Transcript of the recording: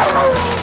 Oh!